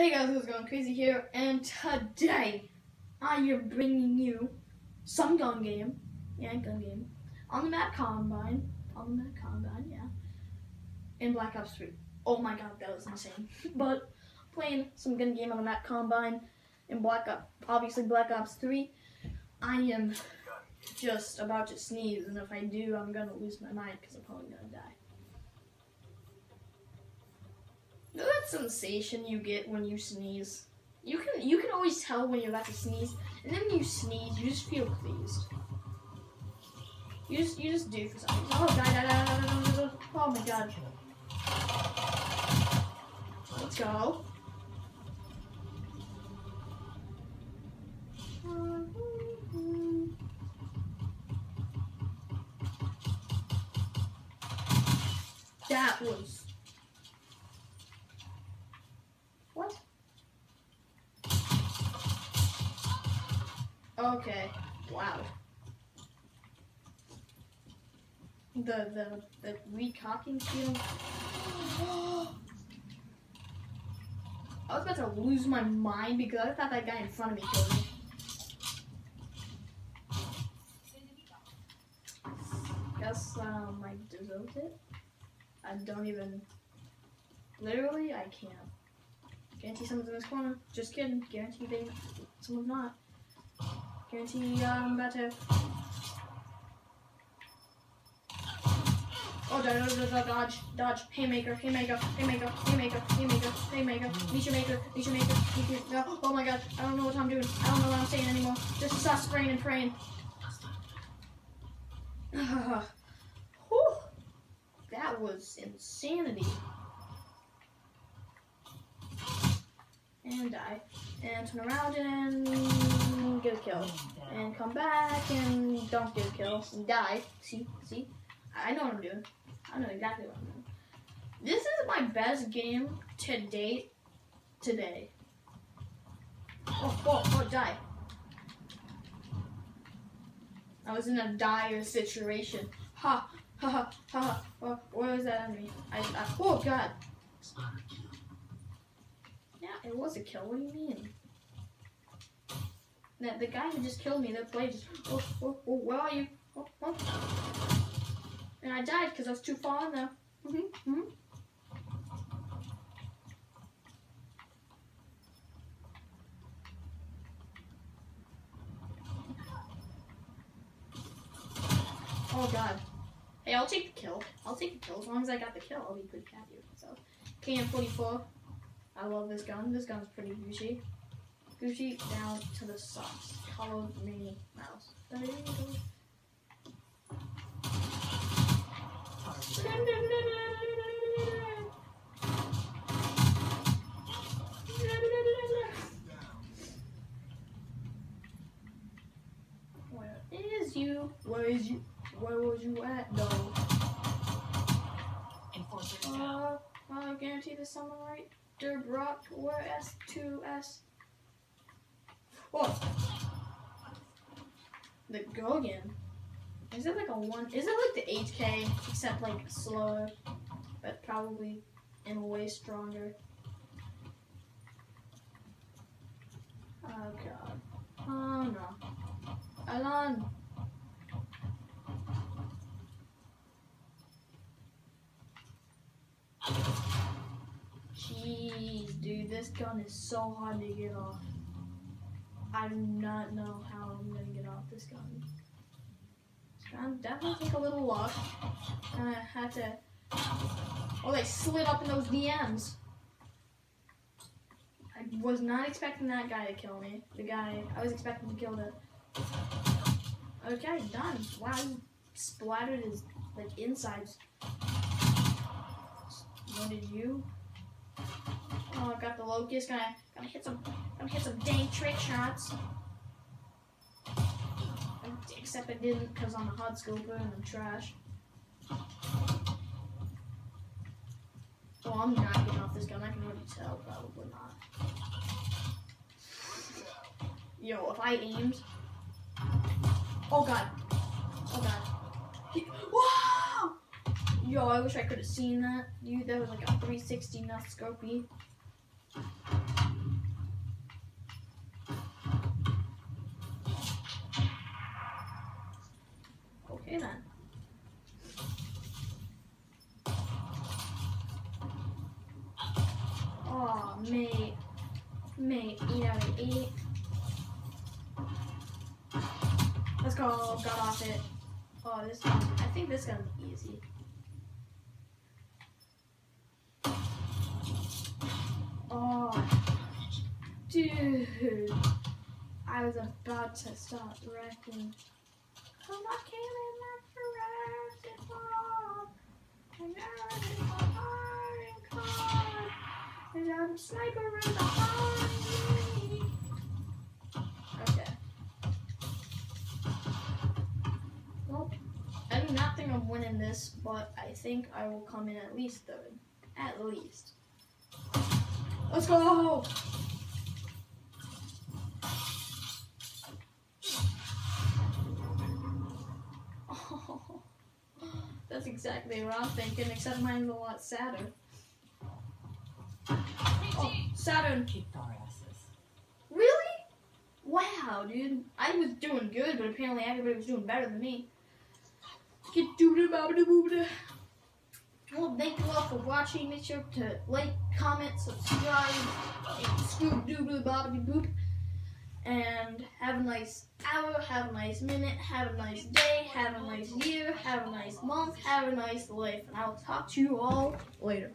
Hey guys, what's going crazy here? And today, I am bringing you some gun game, yeah, gun game, on the map Combine, on the map Combine, yeah, in Black Ops 3. Oh my god, that was insane. but playing some gun game on the map Combine in Black Ops, obviously Black Ops 3. I am just about to sneeze, and if I do, I'm gonna lose my mind because I'm probably gonna die. You know that sensation you get when you sneeze? You can you can always tell when you're about to sneeze, and then when you sneeze, you just feel pleased. You just you just do for some reason. Oh god. oh my god. Let's go. That was Okay. Wow. The the the recocking feel. I was about to lose my mind because I thought that guy in front of me killed me. Guess um, I deserved it. I don't even. Literally, I can't. Guarantee someone's in this corner. Just kidding. Guarantee they someone's not. Guarantee I'm about to. Oh, dodge, dodge, dodge, dodge, haymaker, haymaker, haymaker, haymaker, haymaker, haymaker, Nisha maker, Nisha maker, Nisha oh, no. Oh my god, I don't know what I'm doing. I don't know what I'm saying anymore. Just stop spraying and praying. That was insanity. And die. And turn around and get a kill. And come back and don't get a kill. And die. See? See? I know what I'm doing. I know exactly what I'm doing. This is my best game to date today. Oh, oh, oh, die. I was in a dire situation. Ha, ha, ha, ha, ha. Where was that enemy? I, I, oh, God. Yeah, it was a kill. What do you mean? That the guy who just killed me, the blade just, oh, oh, oh, where are you? Oh, oh. And I died because I was too far in there. Mm-hmm, mm-hmm. Oh god. Hey, I'll take the kill. I'll take the kill. As long as I got the kill, I'll be pretty happy with myself. KN44. I love this gun. This gun's pretty Gucci. Gucci down to the socks. Color me mouse. There you go. Where is you? Where is you? Where was you at though? Enforcers. Uh, I guarantee there's someone right there, Brock. Where S2S? Oh! The go. Is it like a one? Is it like the HK except like slower, but probably in a way stronger? Oh god. Oh no. Alan. Jeez, dude, this gun is so hard to get off. I do not know how I'm gonna get off this gun. This gun definitely take a little luck. I had to. Oh, they slid up in those DMs. I was not expecting that guy to kill me. The guy I was expecting to kill the. Okay, done. Wow, he splattered his like insides. What did you? Oh, I got the Locus. Gonna gonna hit some gonna hit some dang trick shots. Except I didn't because I'm a hot scoper and I'm trash. Oh, I'm not getting off this gun. I can already tell. Probably not. Yo, if I aimed. Oh god. Oh god. Wow! Yo, I wish I could have seen that. Dude, that was like a 360 not scopy. That. Oh, mate. Mate, eat out of eight. Let's go. Got off it. Oh, this one. I think this is gonna be easy. Oh, dude. I was about to start wrecking. I'm not killing I'm sniper behind me. Okay. Well, I do not think I'm winning this, but I think I will come in at least third. At least. Let's go! That's exactly what I'm thinking, except mine's a lot sadder. Saturn. Kicked our asses. Really? Wow, dude. I was doing good, but apparently everybody was doing better than me. Get doobly bobbly boobly. Well, thank you all for watching. Make sure to like, comment, subscribe, and scoop doobly bobbly boop. And have a nice hour, have a nice minute, have a nice day, have a nice year, have a nice month, have a nice life. And I'll talk to you all later.